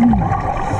Hmm.